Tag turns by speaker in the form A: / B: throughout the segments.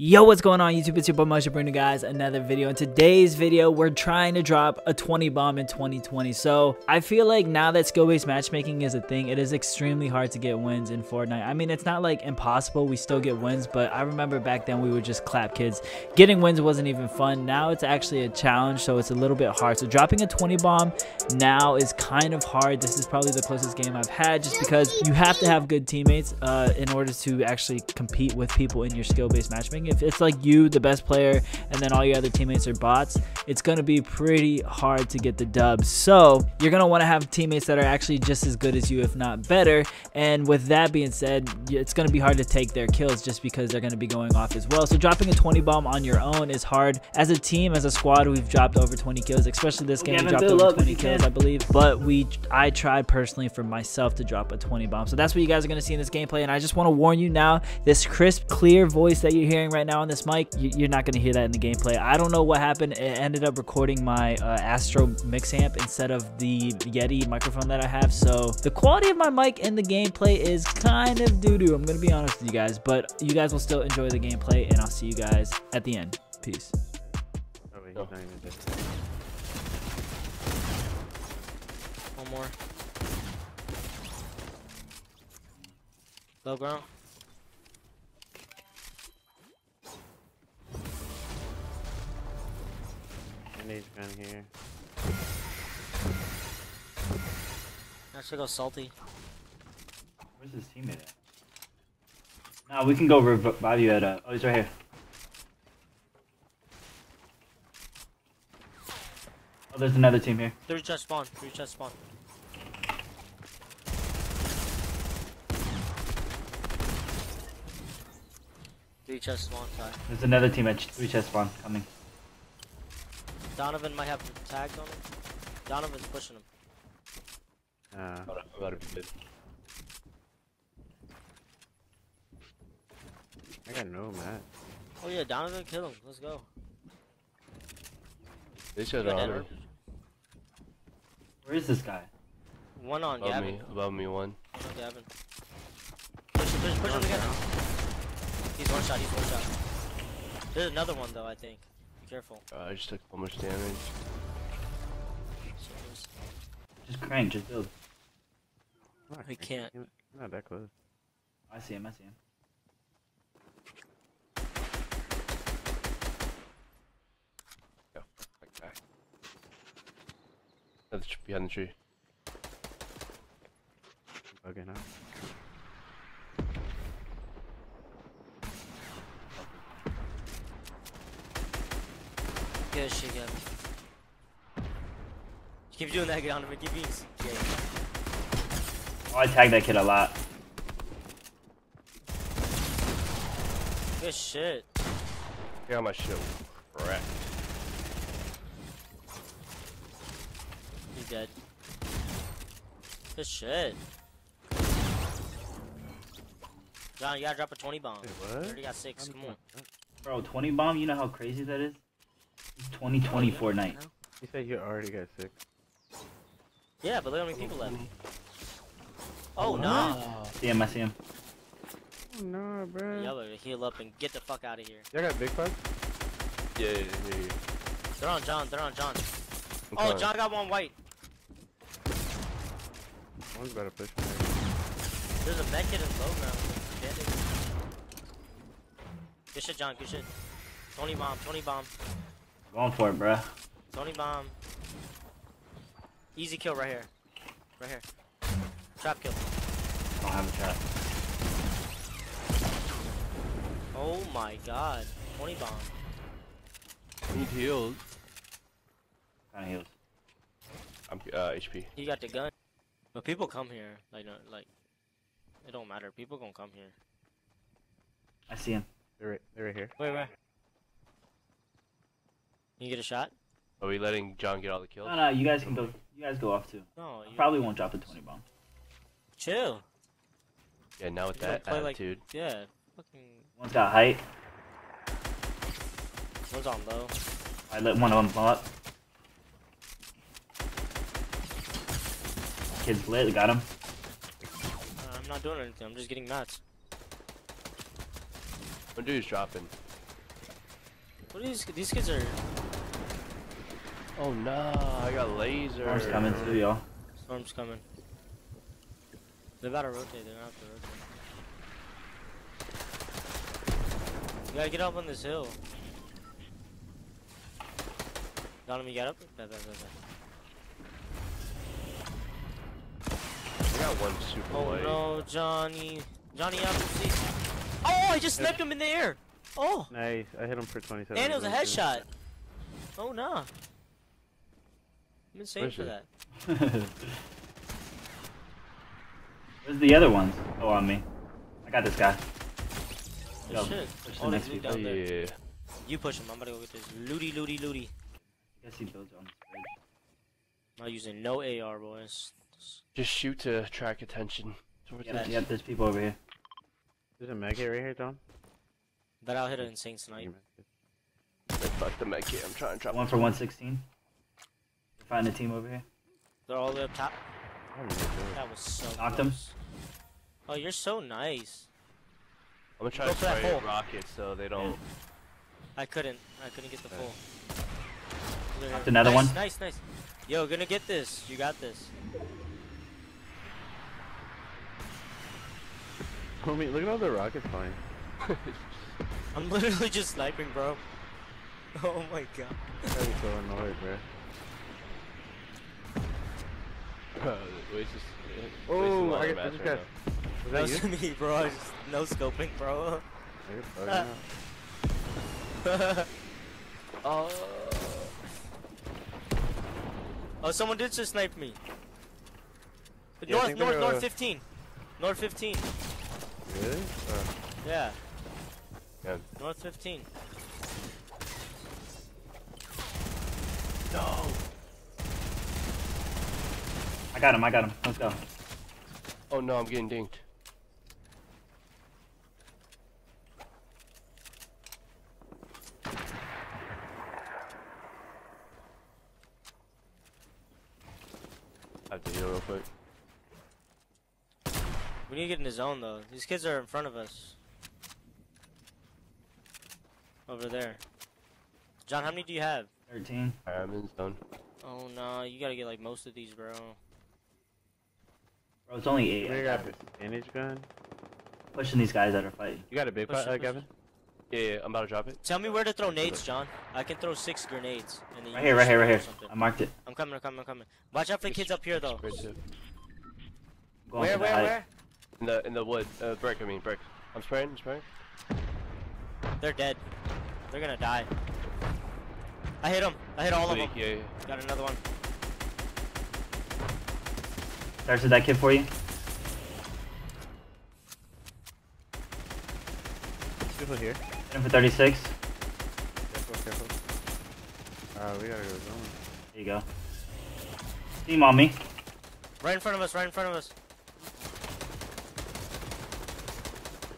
A: Yo, what's going on YouTube? It's your boy Motion bringing you guys another video. In today's video, we're trying to drop a 20 bomb in 2020. So I feel like now that skill-based matchmaking is a thing, it is extremely hard to get wins in Fortnite. I mean, it's not like impossible. We still get wins, but I remember back then we would just clap kids. Getting wins wasn't even fun. Now it's actually a challenge, so it's a little bit hard. So dropping a 20 bomb now is kind of hard. This is probably the closest game I've had just because you have to have good teammates uh, in order to actually compete with people in your skill-based matchmaking if it's like you, the best player, and then all your other teammates are bots, it's going to be pretty hard to get the dubs. So you're going to want to have teammates that are actually just as good as you, if not better. And with that being said, it's going to be hard to take their kills just because they're going to be going off as well. So dropping a 20 bomb on your own is hard. As a team, as a squad, we've dropped over 20 kills, especially this game. We dropped over 20 kills, I believe. But we, I tried personally for myself to drop a 20 bomb. So that's what you guys are going to see in this gameplay. And I just want to warn you now, this crisp, clear voice that you're hearing right right now on this mic, you're not going to hear that in the gameplay. I don't know what happened. It ended up recording my uh, Astro mix amp instead of the Yeti microphone that I have. So the quality of my mic in the gameplay is kind of doo-doo. I'm going to be honest with you guys. But you guys will still enjoy the gameplay. And I'll see you guys at the end. Peace. Oh, wait,
B: One more. Low ground.
C: Grenades down here.
B: I should go salty.
A: Where's his teammate at? Nah, we can go revive you at uh oh he's right here. Oh there's another team here.
B: Three chest spawn, three chest spawn. Three chest spawn, sorry.
A: There's another team at three chest spawn coming.
B: Donovan might have tags on him. Donovan's pushing him.
C: Uh, about to be good. I got no mat.
B: Oh yeah, Donovan, kill him. Let's go.
C: They should have.
A: Where is this guy?
B: One on
C: above
B: Gavin.
C: Me, above me, one.
B: One on Gavin. Push push push him again. He's one shot, he's one shot. There's another one though, I think. Careful.
C: Uh, I just took so much damage.
A: Just crank, just build.
B: We can't.
C: I'm not that close.
A: I see him, I see him.
C: Go, back. Another behind the tree. Bugging out.
B: Good shit, Gavin. Keep doing that, get Donovan. Keep being
A: Oh, I tagged that kid a lot.
B: Good shit.
C: Yeah, my shit wrecked.
B: He's dead. Good shit. John, you gotta drop a 20 bomb.
C: Wait, what?
B: You already got six. Come on.
A: Bro, 20 bomb, you know how crazy that is? 2020 Fortnite.
C: You said you already got six.
B: Yeah, but look how many people left. Oh, oh, no. Nah.
A: See him, I see him.
C: Oh, no, bro.
B: Y'all better heal up and get the fuck out of here.
C: Y'all got big bugs? Yeah, yeah, yeah.
B: They're on John, they're on John. I'm oh, coming. John got one white.
C: One's about to push
B: me. There's a med kit in the low ground. Good shit, John, good shit. 20 bomb, 20 bomb.
A: Going for it, bruh.
B: Tony bomb. Easy kill right here. Right here. Trap kill.
A: I don't have a trap.
B: Oh my god. 20 bomb.
C: I need heals.
A: Kind of heals.
C: I'm uh, HP.
B: He got the gun. But people come here. Like, no, like, it don't matter. People gonna come here.
A: I see him.
C: They're right, they're right here.
B: Wait, wait. You get a shot?
C: Are we letting John get all the kills?
A: No, no, you guys can go. You guys go off too. No, you... probably won't drop the 20 bomb.
B: Chill.
C: Yeah, now with that attitude.
B: Like, yeah, fucking.
A: One's got height.
B: One's on low.
A: I let one of them blow up. Kid's lit, got him.
B: Uh, I'm not doing anything, I'm just getting mats.
C: One dude's dropping.
B: What are these? These kids are.
C: Oh no, I got laser.
D: Storm's coming too, y'all.
B: Storm's coming. They're about to rotate. They're gonna have to rotate. You gotta get up on this hill. Got him. You got up. Bad, bad, bad, bad.
C: I got one super
B: Oh
C: light.
B: no, Johnny. Johnny, out of the seat. Oh, I just sniped him in the air. Oh,
E: Nice. I hit him for 27.
B: and it was a headshot. Oh no. I'm insane
C: Where's
B: for that.
D: Where's the other ones? Oh, on me. I got this guy.
B: Good
D: Go.
B: shit.
D: Push the
B: Oh,
D: next
B: there's loot
D: people.
B: down there.
C: Yeah.
B: You push him. I'm gonna go get this. Looty, looty, looty.
D: I guess he builds on this bridge.
B: I'm not using no AR, boys.
C: Just shoot to attract attention. Yeah,
D: Yep, yep, there's people over here.
E: There's a med kit right here, John.
B: But I'll hit an insane snipe.
C: Fuck the med kit. I'm trying to drop
D: One for 116. Find a team over here.
B: They're all the way up top.
E: Oh.
B: That was so
D: Knocked him.
B: close. Oh, you're so nice.
C: I'm gonna try
B: Go
C: to
B: for that
C: spray
B: hole.
C: rockets so they don't.
B: I couldn't. I couldn't get the full.
D: Knocked another
B: nice,
D: one.
B: Nice, nice. Yo, gonna get this. You got this.
E: Homie, look at all the rockets flying.
B: I'm literally just sniping, bro. Oh my god.
E: I'm so annoyed, bro.
C: Waste this- wasting a
E: Oh,
C: lot
E: I
C: of
E: got this
C: right
E: guy.
B: That
E: that
B: was me, bro. I just no scoping, bro.
E: You're bugging out.
C: Oh.
B: oh, someone did just snipe me.
E: Yeah,
B: north, north,
E: they're,
B: north
E: uh,
B: 15. North 15.
E: Really? Uh,
B: Yeah.
C: Yeah.
B: North 15.
C: No.
D: I got him, I got him. Let's go.
C: Oh no, I'm getting dinked. I have to heal real quick.
B: We need to get in the zone, though. These kids are in front of us. Over there. John, how many do you have?
D: 13.
C: Alright, I'm in zone.
B: Oh, no. You gotta get, like, most of these, bro.
D: Bro, it's only 8.
E: you
D: I
E: got
D: got it.
E: a bandage gun.
D: Pushing these guys that are fighting.
E: You got a big
B: Push
E: pot,
B: it,
E: uh,
B: push
E: Gavin?
C: Yeah, yeah, I'm about to drop it.
B: Tell me where to throw nades, John. I can throw six grenades. And then
D: Right here, right here, right here.
B: something.
D: I marked it.
B: I'm coming, I'm coming, I'm coming. Watch out for the kids up here, though.
C: Spray tip.
D: I'm going
B: Where, where, where?
C: In the in the wood, uh, brick. I mean brick. I'm spraying. I'm spraying.
B: They're dead. They're gonna die. I hit them. I hit all of them.
C: Yeah, yeah.
B: Got another one.
D: Started that kid for you.
E: People here.
D: Hit him for 36.
E: Careful, careful. Uh, we gotta go zone.
D: There you go. Team on me.
B: Right in front of us, right in front of us.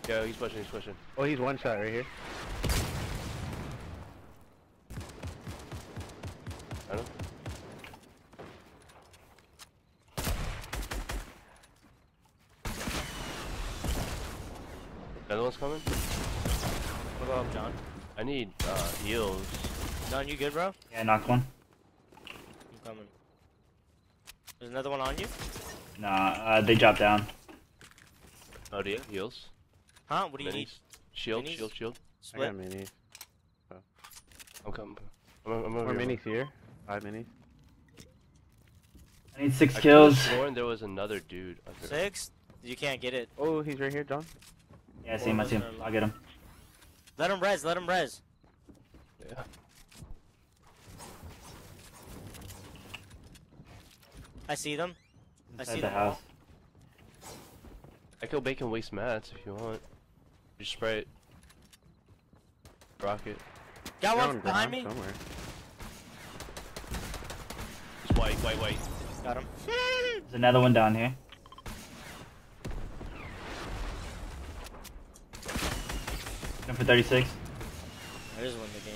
C: Yeah, he's pushing. He's pushing.
E: Oh, he's one shot right here.
C: Another one's coming.
B: We'll go John.
C: I need uh, heals.
B: John, you good, bro?
D: Yeah, I knocked one.
B: I'm coming. There's another one on you?
D: Nah, uh, they dropped down.
C: Oh, do you heals?
B: Huh? What do you need?
C: Shield,
B: Minis?
C: shield, shield.
E: I got
B: Split?
E: minis.
C: I'm coming. I'm, I'm over
E: More
C: here.
E: minis here. Five minis.
D: I need six
C: I
D: kills.
C: could've sworn there was another dude. under-
B: Six? You can't get it.
E: Oh, he's right here, John.
D: Yeah, I see him, I see him. I'll get him.
B: Let him res, let him res.
C: Yeah.
B: I see them. I see
D: the
B: them all.
D: house.
C: I could bake and waste mats if you want. Just spray it. Rocket.
B: Got
E: They're
B: one
E: on
B: behind me.
E: Somewhere.
C: Just white, white, white.
B: Got him.
D: There's another one down here. Hit him for 36.
B: That is win the game.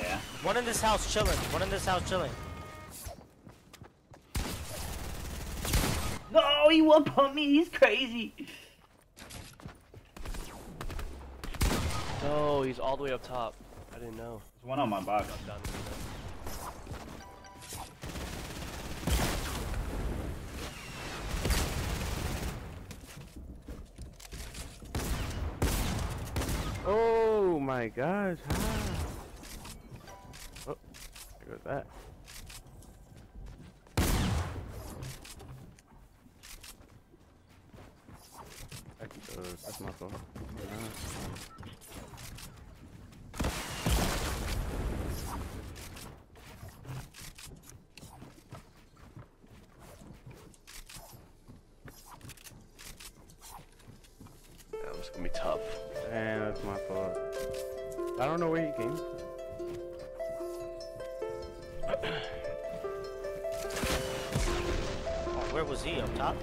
D: Yeah.
B: One in this house chilling. One in this house chilling.
D: No, he one pump me. He's crazy.
C: No, he's all the way up top.
D: I
C: I didn't know.
E: There's one on my box.
C: Drop down to me then.
E: Oh my gosh. Ah. Oh, there goes that. That that's my fault.
C: That was gonna be tough.
E: Damn, that's my fault. I don't know where he came from.
B: Oh, where was he? Up top?